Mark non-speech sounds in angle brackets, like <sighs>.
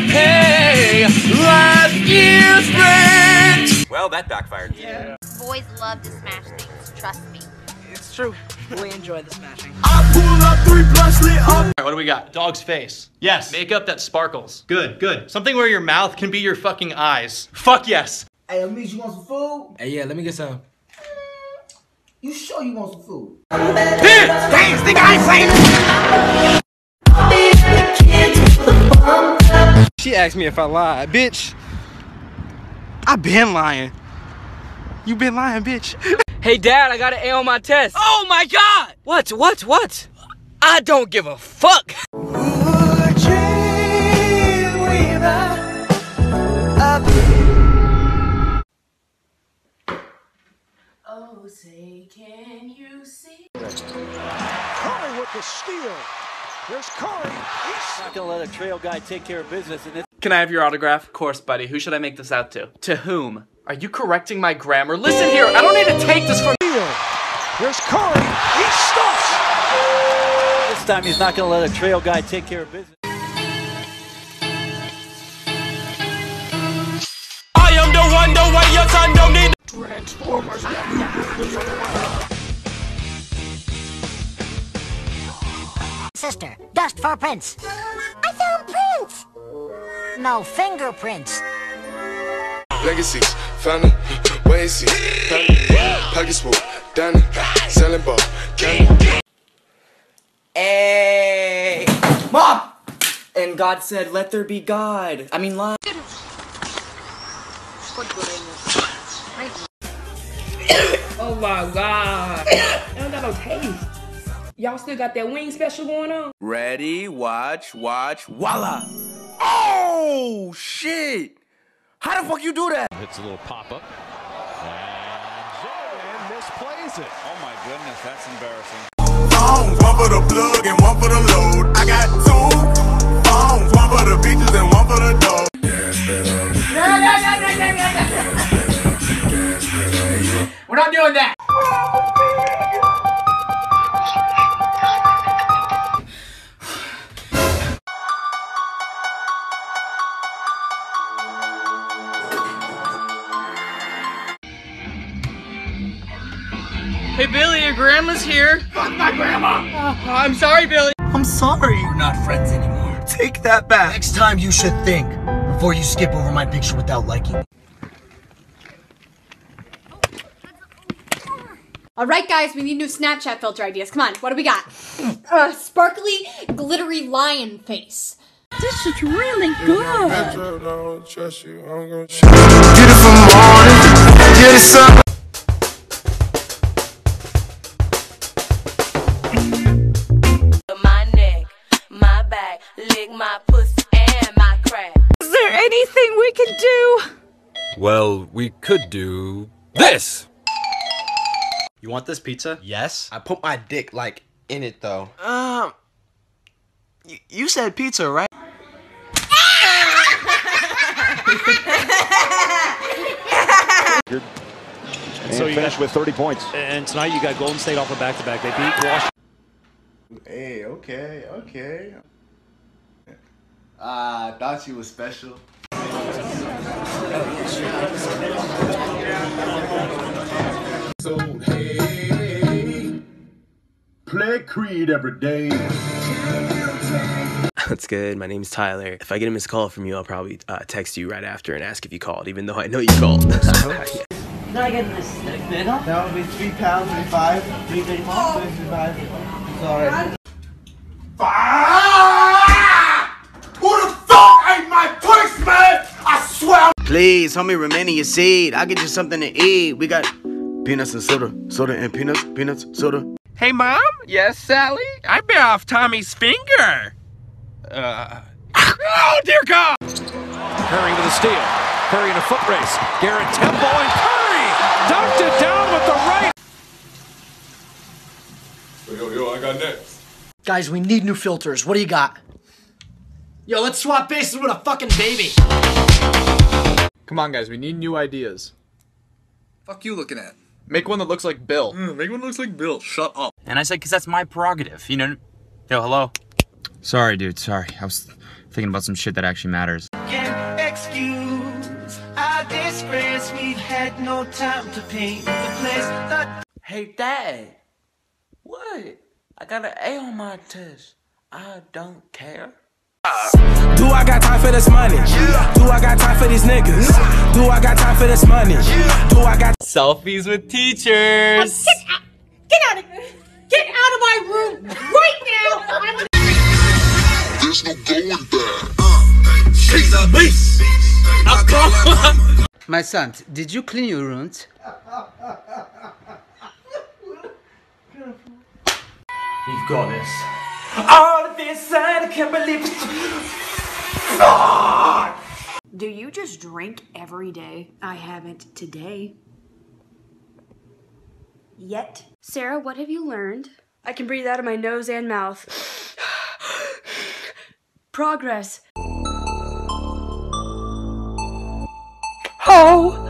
to pay last year's rent. Well, that backfired. Yeah. Boys love to smash things, trust me. It's true. We enjoy the smashing. Alright, what do we got? Dog's face. Yes. Makeup that sparkles. Good, good. Something where your mouth can be your fucking eyes. Fuck yes. Hey, Amish, you want some food? Hey, yeah, let me get some. You sure you want some food? She asked me if I lied. Bitch, I been lying. You been lying, bitch. <laughs> hey, Dad, I got an A on my test. Oh my God! What? What? What? I don't give a fuck. Oh, say, can you see? Curry with the steal. There's Curry. He's Not gonna let a trail guy take care of business in this. Can I have your autograph? Of course, buddy. Who should I make this out to? To whom? Are you correcting my grammar? Listen here, I don't need to take this from steal. There's Curry. He stops. This time he's not gonna let a trail guy take care of business. I am the one, the way your son don't need. Transformers. Sister, dust for prints. I found prints. No, fingerprints. Legacies, family, Wazy, Pocket swoop, Danny, selling ball, candy. Hey, mom. And God said, "Let there be God." I mean, light. Oh my god. I don't got no taste. Y'all still got that wing special going on? Ready, watch, watch, voila. Oh, shit. How the fuck you do that? Hits a little pop up. And Zimmerman misplays it. Oh my goodness, that's embarrassing. Phones, one for the plug and one for the load. I got two phones, one for the beaches and one for the dough. We're not doing that. Hey Billy, your grandma's here. Fuck my grandma! I'm sorry, Billy. I'm sorry. We're not friends anymore. Take that back. Next time you should think before you skip over my picture without liking it. All right, guys, we need new Snapchat filter ideas. Come on, what do we got? Uh, sparkly, glittery lion face. This is really good. Don't trust Well, we could do this. You want this pizza? Yes. I put my dick, like, in it, though. Um, y- you said pizza, right? And <laughs> so you finished with 30 points. And tonight you got Golden State off a back-to-back. They beat Washington. Hey, okay, okay. Ah, I thought you was special. So, hey, play Creed every day. That's good. My name's Tyler. If I get a missed call from you, I'll probably uh, text you right after and ask if you called, even though I know you called. Now I get this. That would be three pounds, three five, three thirty-five, three thirty-five. Sorry. Who Please, homie, remain in your seat. I'll get you something to eat. We got peanuts and soda, soda and peanuts, peanuts, soda. Hey, Mom? Yes, Sally? I bit off Tommy's finger. Uh. <laughs> Oh, dear God! Curry with a steal. Curry in a foot race. Garrett Temple and Curry dunked it down with the right. Yo, yo, I got next. Guys, we need new filters. What do you got? Yo, let's swap bases with a fucking baby. Come on, guys, we need new ideas. Fuck you looking at? Make one that looks like Bill. Mm, make one that looks like Bill. Shut up. and I said, because that's my prerogative, you know? Yo, hello? Sorry, dude. Sorry. I was thinking about some shit that actually matters. Excuse our disgrace, we've had no time to paint the place. That Hey, Dad. What? I got an A on my test. I don't care. Ah. Do I got time for this money? Do I got time for these niggas? Do I got time for this money? Do I got Selfies with teachers. Uh, get out of Get out of my room right now! I'm There's no going back. she's a beast. My son, did you clean your rooms? You've got this. All of this, I can't believe Do you just drink every day? I haven't today. Yet. Sarah, what have you learned? I can breathe out of my nose and mouth. <sighs> Progress. Ho, ho,